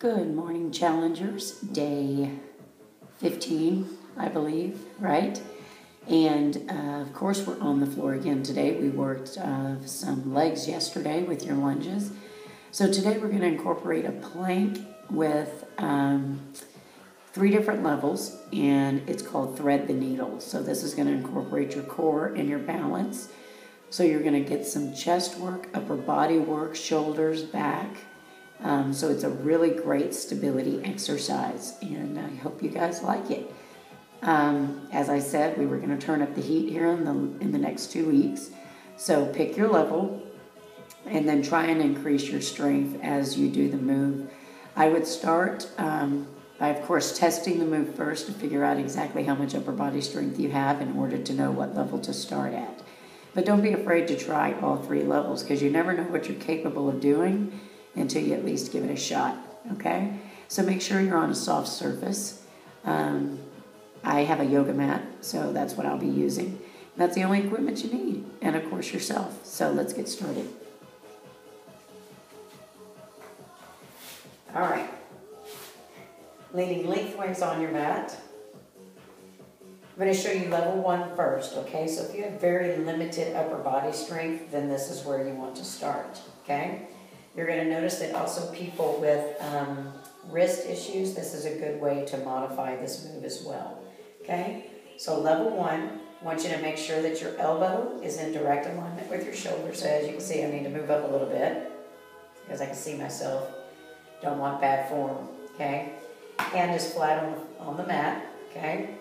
Good morning, challengers. Day 15, I believe, right? And uh, of course, we're on the floor again today. We worked uh, some legs yesterday with your lunges. So today we're going to incorporate a plank with um, three different levels, and it's called Thread the Needle. So this is going to incorporate your core and your balance. So you're going to get some chest work, upper body work, shoulders, back. Um, so it's a really great stability exercise, and I hope you guys like it. Um, as I said, we were going to turn up the heat here in the in the next two weeks. So pick your level, and then try and increase your strength as you do the move. I would start um, by, of course, testing the move first to figure out exactly how much upper body strength you have in order to know what level to start at. But don't be afraid to try all three levels because you never know what you're capable of doing until you at least give it a shot. Okay? So make sure you're on a soft surface. Um, I have a yoga mat, so that's what I'll be using. That's the only equipment you need, and of course, yourself. So let's get started. All right. Leaning lengthways on your mat. I'm going to show you level one first, okay? So if you have very limited upper body strength, then this is where you want to start, okay? You're going to notice that also people with um, wrist issues, this is a good way to modify this move as well, okay? So level one, I want you to make sure that your elbow is in direct alignment with your shoulder. So as you can see, I need to move up a little bit because I can see myself. Don't want bad form, okay? Hand is flat on on the mat, okay?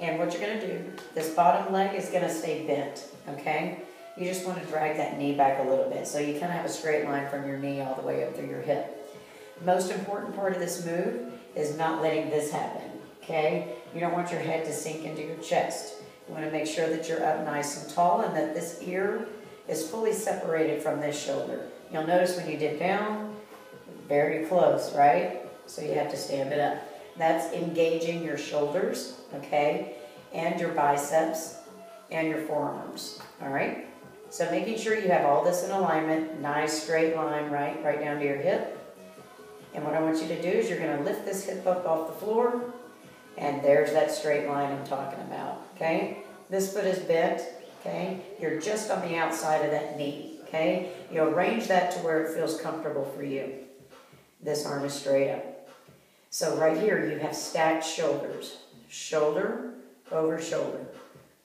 And what you're going to do, this bottom leg is going to stay bent, okay? You just want to drag that knee back a little bit so you kind of have a straight line from your knee all the way up through your hip. Most important part of this move is not letting this happen, okay? You don't want your head to sink into your chest. You want to make sure that you're up nice and tall and that this ear is fully separated from this shoulder. You'll notice when you dip down, very close, right? So you have to stand it up. That's engaging your shoulders, okay, and your biceps and your forearms, all right? So making sure you have all this in alignment, nice straight line, right, right down to your hip. And what I want you to do is you're gonna lift this hip up off the floor, and there's that straight line I'm talking about, okay? This foot is bent, okay? You're just on the outside of that knee, okay? You arrange that to where it feels comfortable for you. This arm is straight up. So right here you have stacked shoulders. Shoulder over shoulder.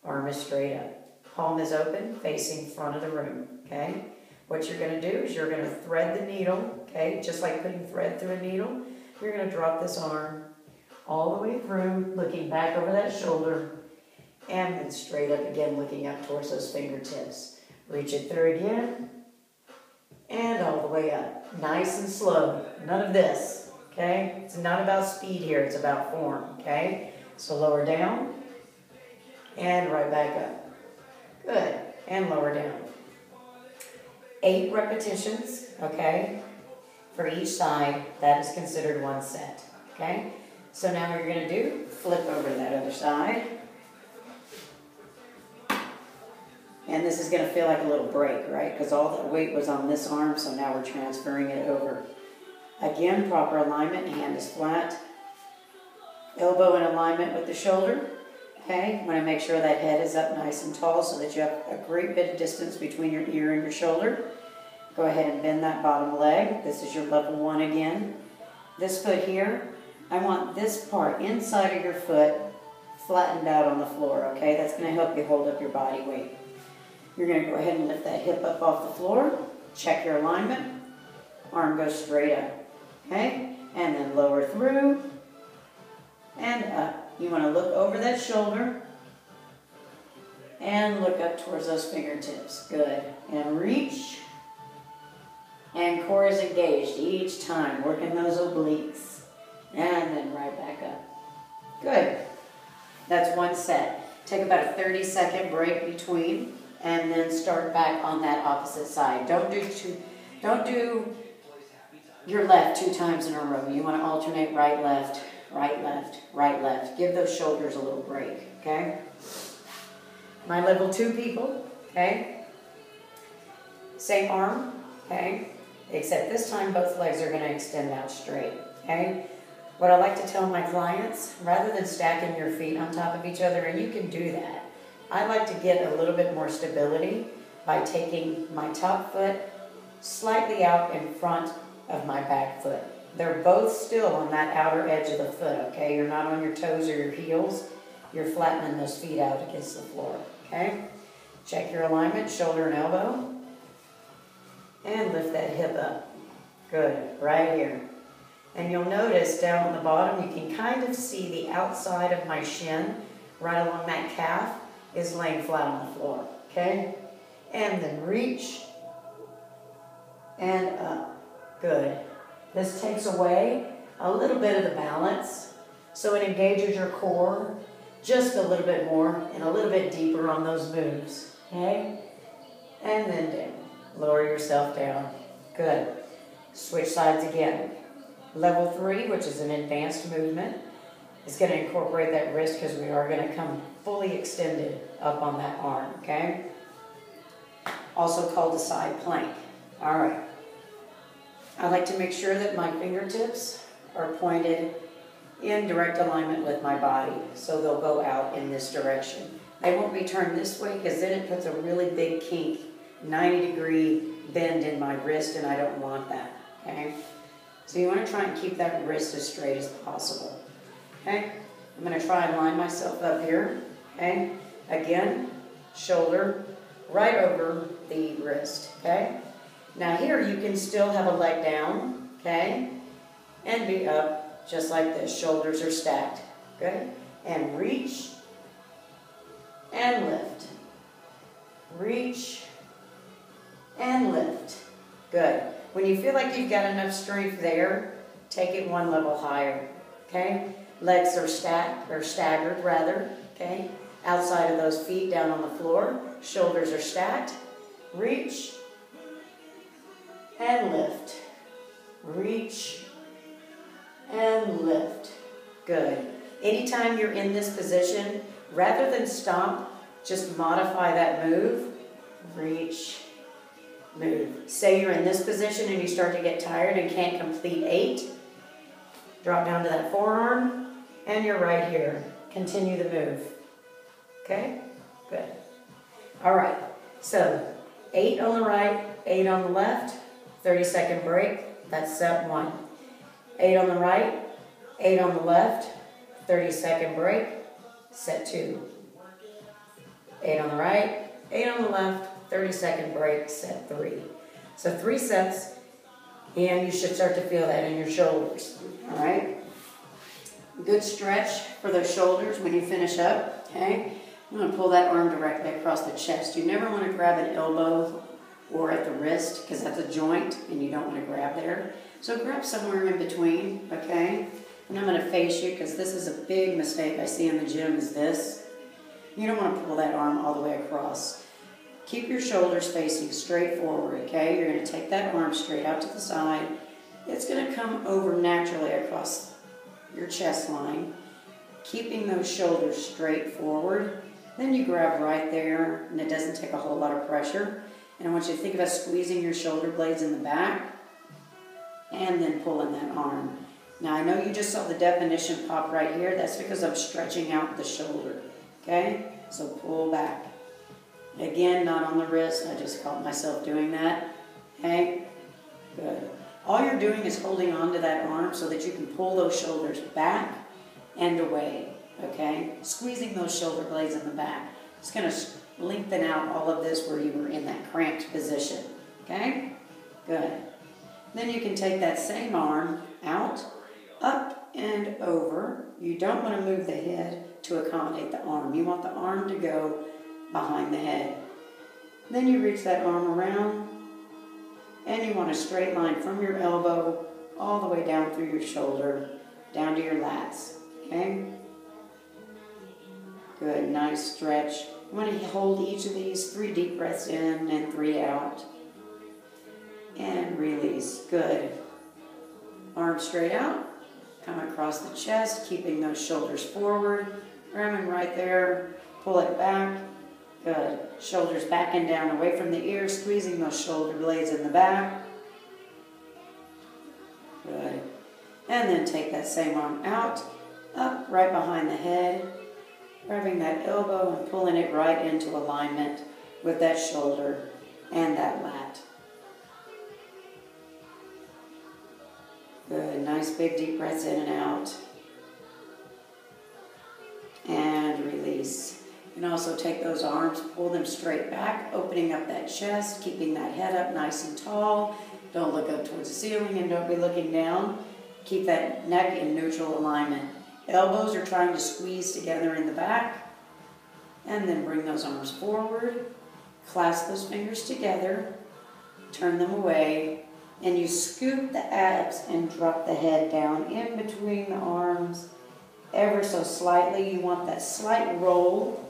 Arm is straight up. Palm is open, facing front of the room, okay? What you're going to do is you're going to thread the needle, okay? Just like putting thread through a needle. You're going to drop this arm all the way through, looking back over that shoulder, and then straight up again, looking up towards those fingertips. Reach it through again, and all the way up. Nice and slow. None of this okay? It's not about speed here, it's about form, okay? So lower down, and right back up. Good, and lower down. Eight repetitions, okay? For each side, that is considered one set, okay? So now what you're gonna do, flip over to that other side. And this is gonna feel like a little break, right? Because all the weight was on this arm, so now we're transferring it over. Again, proper alignment, hand is flat. Elbow in alignment with the shoulder. Okay, you want to make sure that head is up nice and tall so that you have a great bit of distance between your ear and your shoulder. Go ahead and bend that bottom leg. This is your level one again. This foot here, I want this part inside of your foot flattened out on the floor, okay? That's going to help you hold up your body weight. You're going to go ahead and lift that hip up off the floor. Check your alignment. Arm goes straight up. Okay? And then lower through and up. You want to look over that shoulder and look up towards those fingertips. Good. And reach. And core is engaged each time, working those obliques. And then right back up. Good. That's one set. Take about a 30 second break between and then start back on that opposite side. Don't do two, don't do your left two times in a row. You want to alternate right, left, right, left, right, left. Give those shoulders a little break, okay? My level two people, okay? Same arm, okay? except this time both legs are gonna extend out straight, okay? What I like to tell my clients, rather than stacking your feet on top of each other, and you can do that, I like to get a little bit more stability by taking my top foot slightly out in front of my back foot. They're both still on that outer edge of the foot, okay? You're not on your toes or your heels. You're flattening those feet out against the floor, okay? Check your alignment, shoulder and elbow. And lift that hip up. Good, right here. And you'll notice down on the bottom, you can kind of see the outside of my shin, right along that calf, is laying flat on the floor, okay? And then reach and up. Good. This takes away a little bit of the balance, so it engages your core just a little bit more and a little bit deeper on those moves, okay? And then down. Lower yourself down. Good. Switch sides again. Level three, which is an advanced movement, is going to incorporate that wrist because we are going to come fully extended up on that arm, okay? Also called a side plank. All right. I like to make sure that my fingertips are pointed in direct alignment with my body, so they'll go out in this direction. They won't be turned this way because then it puts a really big kink, 90 degree bend in my wrist, and I don't want that, okay? So you want to try and keep that wrist as straight as possible, okay? I'm going to try and line myself up here, okay? Again, shoulder right over the wrist, okay? Now here you can still have a leg down, okay? And be up just like this. Shoulders are stacked, okay? And reach and lift. Reach and lift. Good. When you feel like you've got enough strength there, take it one level higher, okay? Legs are stacked, or staggered rather, okay? Outside of those feet down on the floor. Shoulders are stacked. Reach and lift. Reach and lift. Good. Anytime you're in this position, rather than stomp, just modify that move. Reach, move. Say you're in this position and you start to get tired and can't complete eight. Drop down to that forearm, and you're right here. Continue the move. Okay? Good. All right. So, eight on the right, eight on the left. 30 second break, that's set one. Eight on the right, eight on the left, 30 second break, set two. Eight on the right, eight on the left, 30 second break, set three. So three sets, and you should start to feel that in your shoulders, all right? Good stretch for those shoulders when you finish up, okay? I'm gonna pull that arm directly across the chest. You never wanna grab an elbow or at the wrist because that's a joint and you don't want to grab there. So grab somewhere in between, okay? And I'm going to face you because this is a big mistake I see in the gym is this. You don't want to pull that arm all the way across. Keep your shoulders facing straight forward, okay? You're going to take that arm straight out to the side. It's going to come over naturally across your chest line, keeping those shoulders straight forward. Then you grab right there, and it doesn't take a whole lot of pressure. And I want you to think about squeezing your shoulder blades in the back and then pulling that arm. Now I know you just saw the definition pop right here. That's because I'm stretching out the shoulder. Okay? So pull back. Again, not on the wrist. I just caught myself doing that. Okay? Good. All you're doing is holding on to that arm so that you can pull those shoulders back and away. Okay? Squeezing those shoulder blades in the back. It's to lengthen out all of this where you were in that cramped position. Okay? Good. Then you can take that same arm out, up and over. You don't want to move the head to accommodate the arm. You want the arm to go behind the head. Then you reach that arm around and you want a straight line from your elbow all the way down through your shoulder, down to your lats. Okay? Good, nice stretch. I'm going to hold each of these three deep breaths in and three out. And release. Good. Arms straight out. Come across the chest, keeping those shoulders forward. Ramming right there. Pull it back. Good. Shoulders back and down away from the ears, squeezing those shoulder blades in the back. Good. And then take that same arm out, up right behind the head, grabbing that elbow and pulling it right into alignment with that shoulder and that lat. Good. Nice big deep breaths in and out. And release. You can also take those arms, pull them straight back, opening up that chest, keeping that head up nice and tall. Don't look up towards the ceiling and don't be looking down. Keep that neck in neutral alignment. Elbows are trying to squeeze together in the back. And then bring those arms forward. Clasp those fingers together. Turn them away. And you scoop the abs and drop the head down in between the arms ever so slightly. You want that slight roll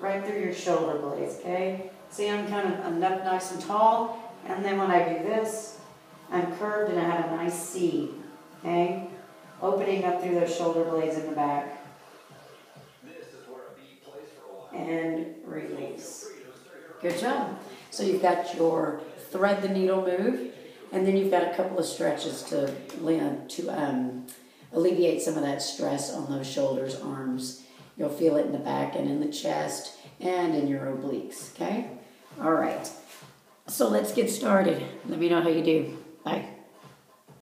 right through your shoulder blades, okay? See, I'm kind of I'm up nice and tall, and then when I do this, I'm curved and I have a nice C, okay? Opening up through those shoulder blades in the back. And release. Good job. So you've got your thread the needle move, and then you've got a couple of stretches to to um, alleviate some of that stress on those shoulders, arms. You'll feel it in the back and in the chest and in your obliques, okay? All right. So let's get started. Let me know how you do. Bye.